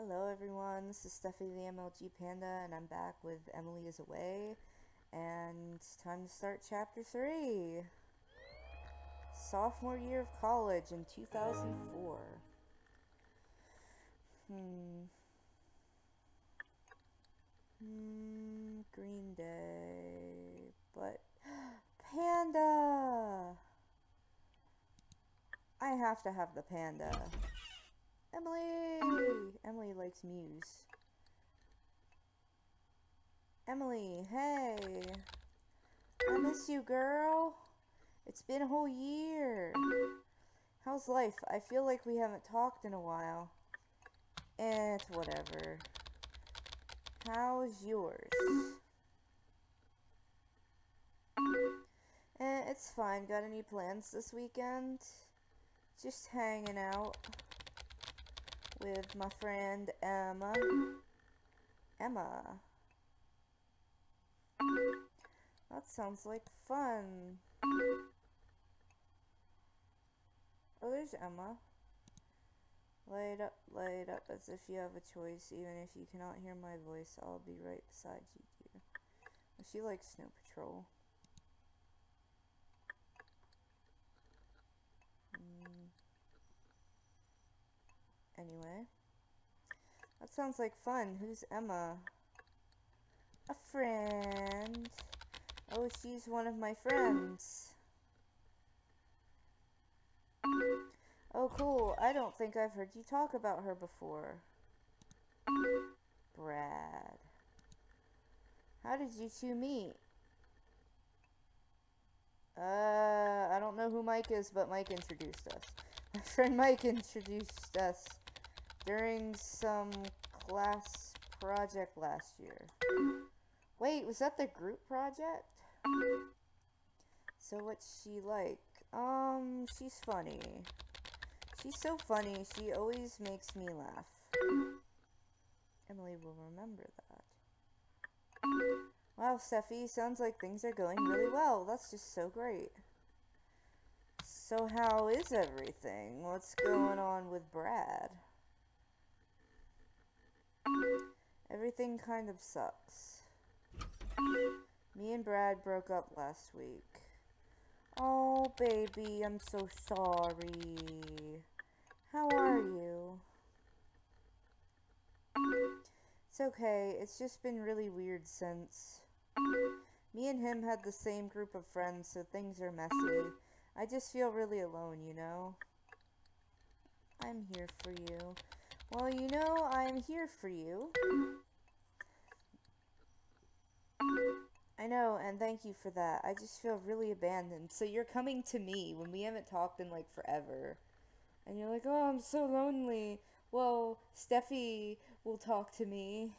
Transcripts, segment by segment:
Hello everyone, this is Stephy the MLG Panda and I'm back with Emily is Away and time to start chapter 3. Sophomore year of college in 2004. Hmm. Hmm, Green Day. But Panda! I have to have the panda. Emily! Emily likes Muse. Emily, hey! I miss you, girl! It's been a whole year! How's life? I feel like we haven't talked in a while. It's whatever. How's yours? Eh, it's fine. Got any plans this weekend? Just hanging out with my friend Emma. Emma. That sounds like fun. Oh, there's Emma. Light up, light up as if you have a choice. Even if you cannot hear my voice, I'll be right beside you, dear. She likes Snow Patrol. Anyway. That sounds like fun. Who's Emma? A friend. Oh, she's one of my friends. Oh, cool. I don't think I've heard you talk about her before. Brad. How did you two meet? Uh, I don't know who Mike is, but Mike introduced us. My friend Mike introduced us during some class project last year. Wait, was that the group project? So what's she like? Um, she's funny. She's so funny, she always makes me laugh. Emily will remember that. Wow, Stephy, sounds like things are going really well. That's just so great. So how is everything? What's going on with Brad? Everything kind of sucks. Me and Brad broke up last week. Oh, baby, I'm so sorry. How are you? It's okay, it's just been really weird since. Me and him had the same group of friends, so things are messy. I just feel really alone, you know? I'm here for you. Well, you know, I'm here for you. I know, and thank you for that. I just feel really abandoned. So you're coming to me when we haven't talked in, like, forever. And you're like, oh, I'm so lonely. Well, Stephy will talk to me.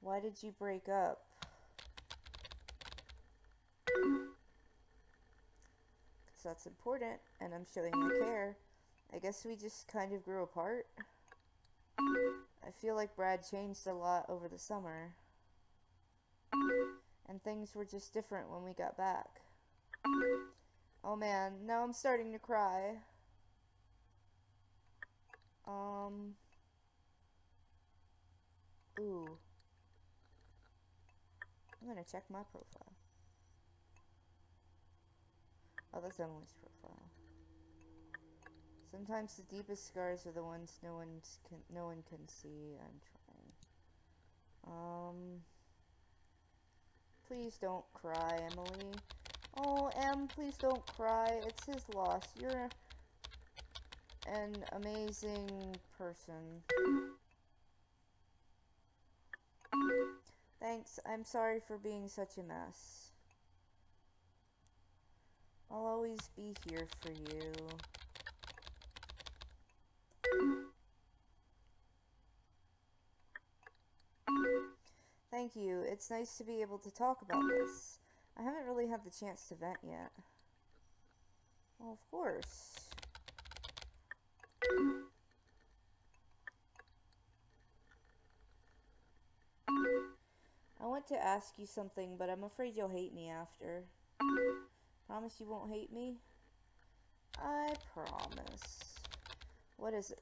Why did you break up? Because that's important, and I'm showing I care. I guess we just kind of grew apart. I feel like Brad changed a lot over the summer. And things were just different when we got back. Oh man, now I'm starting to cry. Um. Ooh. I'm gonna check my profile. Oh, that's Emily's profile. Sometimes the deepest scars are the ones no one can no one can see. I'm trying. Um. Please don't cry, Emily. Oh, Em, please don't cry. It's his loss. You're an amazing person. Thanks. I'm sorry for being such a mess. I'll always be here for you. Thank you. It's nice to be able to talk about this. I haven't really had the chance to vent yet. Well, of course. I want to ask you something, but I'm afraid you'll hate me after. Promise you won't hate me? I promise. What is it?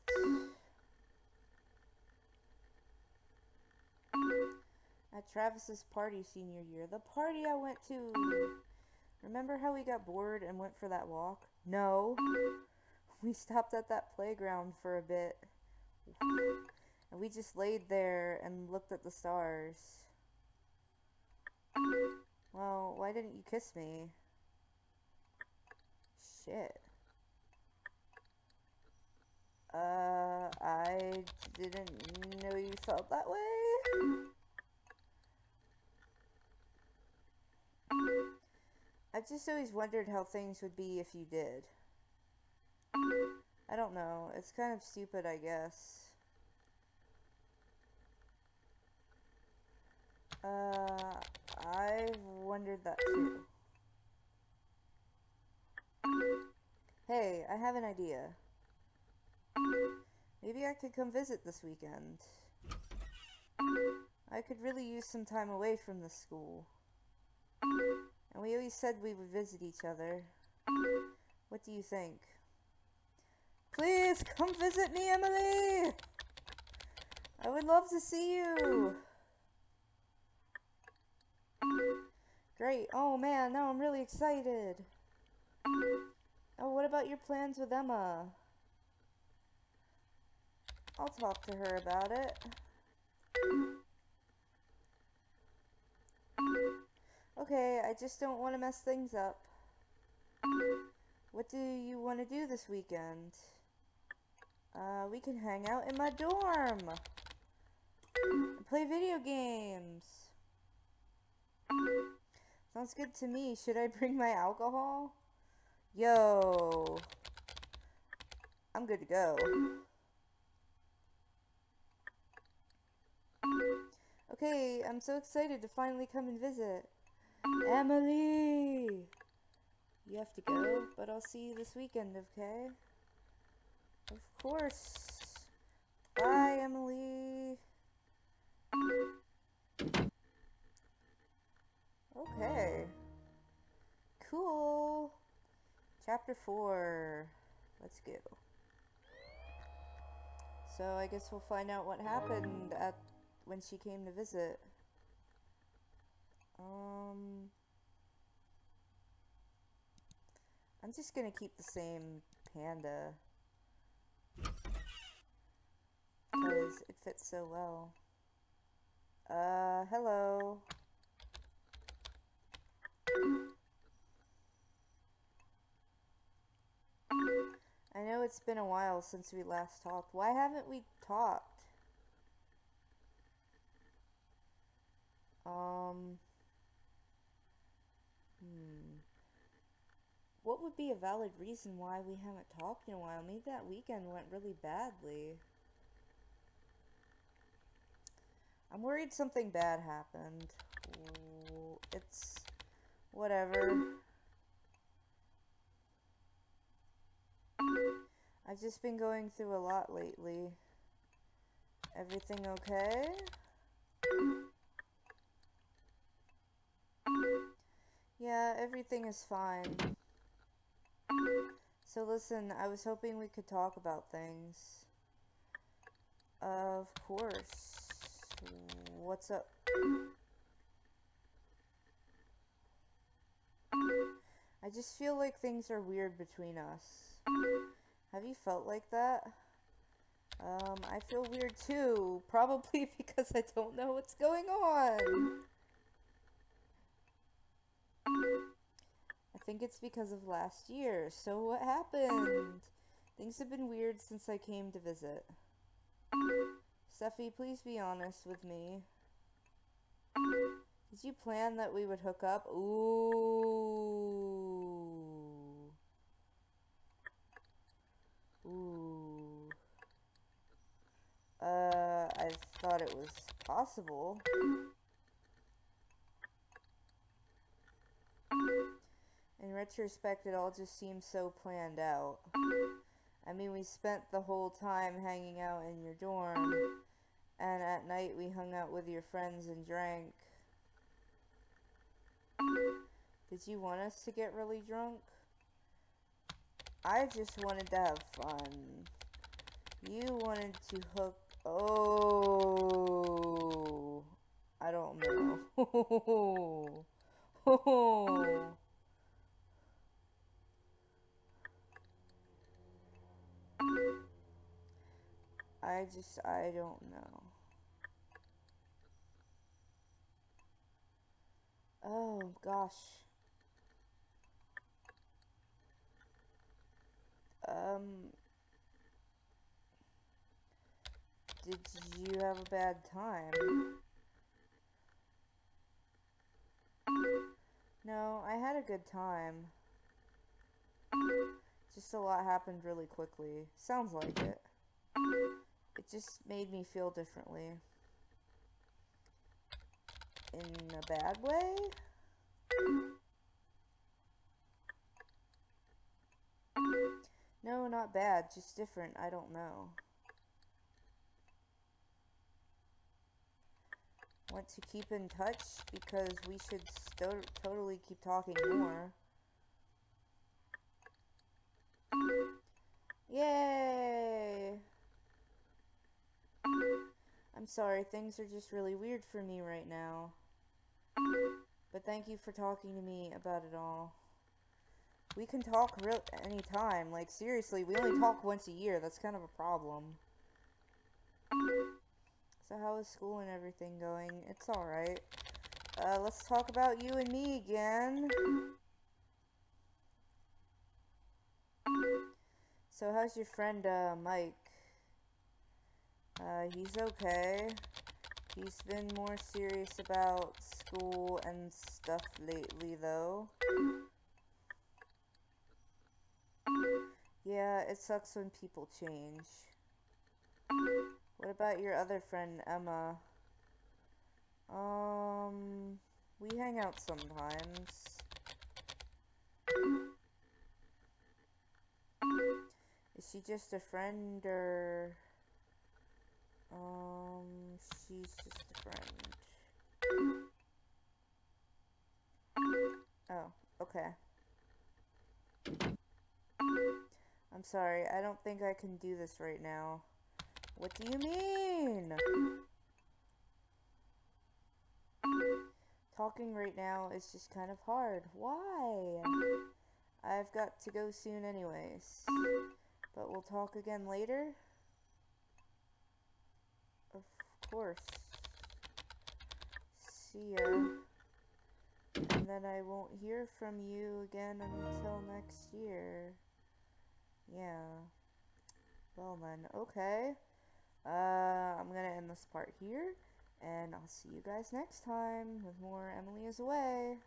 At Travis's party senior year. The party I went to. Remember how we got bored and went for that walk? No. We stopped at that playground for a bit. And we just laid there and looked at the stars. Well, why didn't you kiss me? Shit. Uh, I didn't know you felt that way. I've just always wondered how things would be if you did. I don't know. It's kind of stupid, I guess. Uh, I've wondered that too. Hey, I have an idea. Maybe I could come visit this weekend. I could really use some time away from the school. And we always said we would visit each other. What do you think? Please come visit me, Emily! I would love to see you! Great. Oh man, now I'm really excited. Oh, what about your plans with Emma? I'll talk to her about it. Okay, I just don't want to mess things up. What do you want to do this weekend? Uh, we can hang out in my dorm. And play video games. Sounds good to me. Should I bring my alcohol? Yo. I'm good to go. Okay, I'm so excited to finally come and visit. Emily! You have to go, but I'll see you this weekend, okay? Of course. Bye, Emily. Okay. Cool. Chapter 4. Let's go. So I guess we'll find out what happened at when she came to visit. Um I'm just gonna keep the same panda because it fits so well. Uh, hello. I know it's been a while since we last talked. Why haven't we talked? Um, hmm. What would be a valid reason why we haven't talked in a while? Maybe that weekend went really badly. I'm worried something bad happened. It's whatever. I've just been going through a lot lately. Everything okay? Yeah, everything is fine. So listen, I was hoping we could talk about things. Of course. What's up? I just feel like things are weird between us. Have you felt like that? Um, I feel weird too. Probably because I don't know what's going on. I think it's because of last year. So what happened? Things have been weird since I came to visit. Stephy, please be honest with me. Did you plan that we would hook up? Ooh. Ooh. Uh, I thought it was possible. Retrospect, it all just seems so planned out. I mean, we spent the whole time hanging out in your dorm, and at night we hung out with your friends and drank. Did you want us to get really drunk? I just wanted to have fun. You wanted to hook... Oh... I don't know. Oh. I just, I don't know. Oh, gosh. Um, did you have a bad time? No, I had a good time. Just a lot happened really quickly. Sounds like it. It just made me feel differently. In a bad way? No, not bad, just different. I don't know. Want to keep in touch because we should totally keep talking more. Yay! I'm sorry, things are just really weird for me right now. But thank you for talking to me about it all. We can talk real anytime. Like, seriously, we only talk once a year. That's kind of a problem. So how is school and everything going? It's alright. Uh, let's talk about you and me again. So how's your friend, uh, Mike? Uh, he's okay. He's been more serious about school and stuff lately, though. Yeah, it sucks when people change. What about your other friend, Emma? Um, we hang out sometimes. Is she just a friend or... Um, she's just a friend. Oh, okay. I'm sorry, I don't think I can do this right now. What do you mean? Talking right now is just kind of hard. Why? I've got to go soon anyways. But we'll talk again later? Of course. See ya. And then I won't hear from you again until next year. Yeah. Well then, okay. Uh, I'm gonna end this part here, and I'll see you guys next time with more Emily is Away.